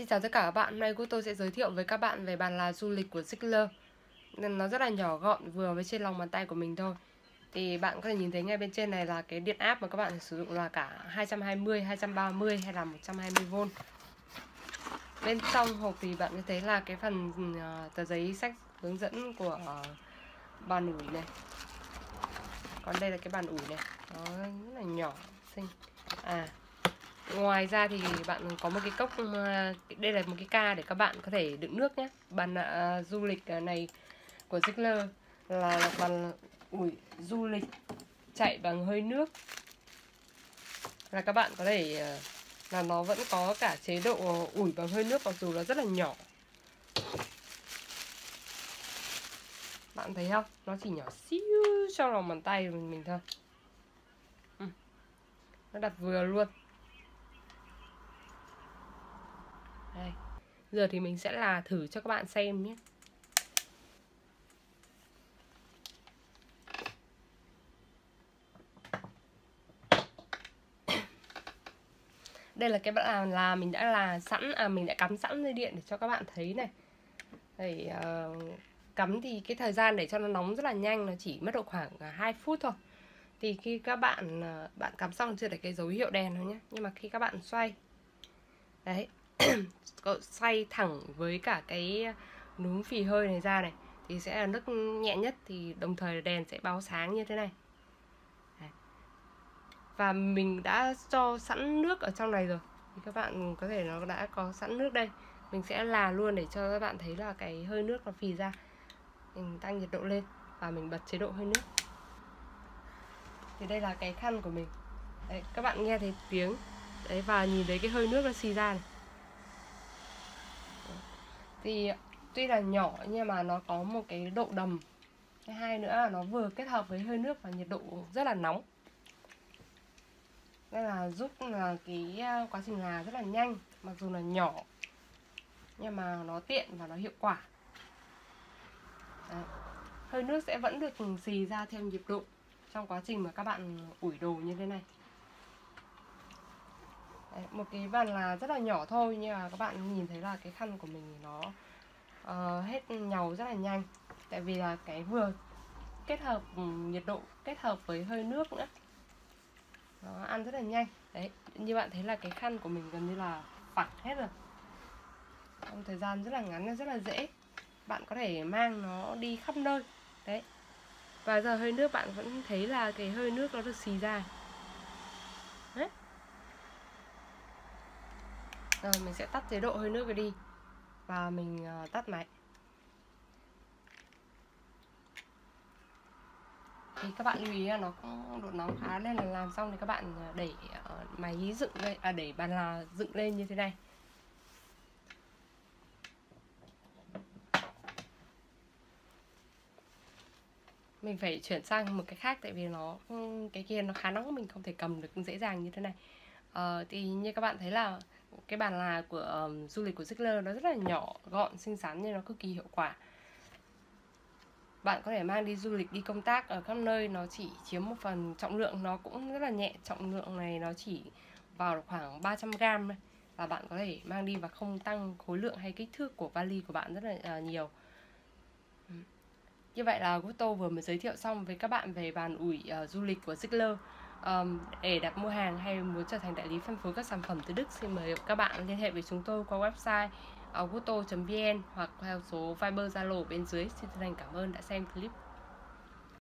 Xin chào tất cả các bạn, hôm nay tôi sẽ giới thiệu với các bạn về bàn là du lịch của Zickler Nó rất là nhỏ gọn, vừa với trên lòng bàn tay của mình thôi. Thì bạn có thể nhìn thấy ngay bên trên này là cái điện áp mà các bạn sử dụng là cả 220, 230 hay là 120V Bên trong hộp thì bạn có thấy là cái phần ờ, tờ giấy sách hướng dẫn của ờ, bàn ủi này. Còn đây là cái bàn ủi này, nó rất là nhỏ, xinh. À ngoài ra thì bạn có một cái cốc ờ, đây là một cái ca để các bạn có thể đựng nước nhé. Bàn uh, ờ, du lịch ờ, này của Ziegler là bàn ủi du lịch chạy bằng hơi nước. Là các bạn có thể là nó vẫn có cả chế độ ủi bằng hơi nước mặc dù nó rất là nhỏ. Bạn thấy không? Nó chỉ nhỏ xíu trong lòng bàn tay mình, mình thôi. Ừ. nó đặt vừa luôn. Đây. Giờ thì mình sẽ là thử cho các bạn xem nhé. Đây là cái bạn là mình đã là sẵn à mình đã cắm sẵn dây điện để cho các bạn thấy này. Để uh, ờ, cắm thì cái thời gian để cho nó nóng rất là nhanh nó chỉ mất độ khoảng à, 2 phút thôi. Thì khi các bạn uh, bạn cắm xong chưa để cái dấu hiệu đèn thôi nhé. Nhưng mà khi các bạn xoay. Đấy. xoay thẳng với cả cái núm phì hơi này ra này thì sẽ là nước nhẹ nhất thì đồng thời đèn sẽ báo sáng như thế này. Và mình đã cho sẵn nước ở trong này rồi thì các bạn có thể nó đã có sẵn nước đây. Mình sẽ là luôn để cho các bạn thấy là cái hơi nước nó phì ra. Mình tăng nhiệt độ lên và mình bật chế độ hơi nước. Thì đây là cái khăn của mình. Đấy, các bạn nghe thấy tiếng. Đấy và nhìn thấy cái hơi nước nó xì ra này thì tuy là nhỏ nhưng mà nó có một cái độ đầm. Cái hai nữa là nó vừa kết hợp với hơi nước và nhiệt độ rất là nóng. Nên là giúp là cái à, quá trình là rất là nhanh, mặc dù là nhỏ, nhưng mà nó tiện và nó hiệu quả. Đấy. hơi nước sẽ vẫn được xì ra theo nhịp độ trong quá trình mà các bạn ủi đồ như thế này một cái bàn là rất là nhỏ thôi nhưng mà các bạn nhìn thấy là cái khăn của mình nó uh, hết nhàu rất là nhanh. Tại vì là cái vừa kết hợp ừ, nhiệt độ kết hợp với hơi nước nữa. Nó ăn rất là nhanh. Đấy như bạn thấy là cái khăn của mình gần như là phẳng hết rồi. Trong thời gian rất là ngắn rất là dễ bạn có thể mang nó đi khắp nơi. Đấy. Và giờ hơi nước bạn vẫn thấy là cái hơi nước nó được xì ra. Đấy rồi mình sẽ tắt chế độ hơi nước đi. Và mình ờ, tắt máy. Thì các bạn lưu ý là nó cũng độ nóng khá nên là làm xong thì các bạn ờ, để máy dựng lên à để bàn là dựng lên như thế này. Mình phải chuyển sang một cái khác tại vì nó ừ, cái kia nó khá nóng mình không thể cầm được dễ dàng như thế này. À, thì như các bạn thấy là cái bàn là của um, du lịch của Zickler nó rất là nhỏ gọn xinh xắn nhưng nó cực kỳ hiệu quả. Bạn có thể mang đi du lịch đi công tác ở các nơi nó chỉ chiếm một phần trọng lượng nó cũng rất là nhẹ trọng lượng này nó chỉ vào khoảng 300 gram thôi. Và bạn có thể mang đi và không tăng khối lượng hay kích thước của vali của bạn rất là uh, nhiều. Như vậy là Gusto vừa mới giới thiệu xong với các bạn về bàn ủi uh, du lịch của Zickler um, để đặt mua hàng hay muốn trở thành đại lý phân phối các sản phẩm từ Đức xin mời các bạn liên hệ với chúng tôi qua website ờ, augusto.vn hoặc theo số Viber Zalo bên dưới. Xin chân thành cảm ơn đã xem clip.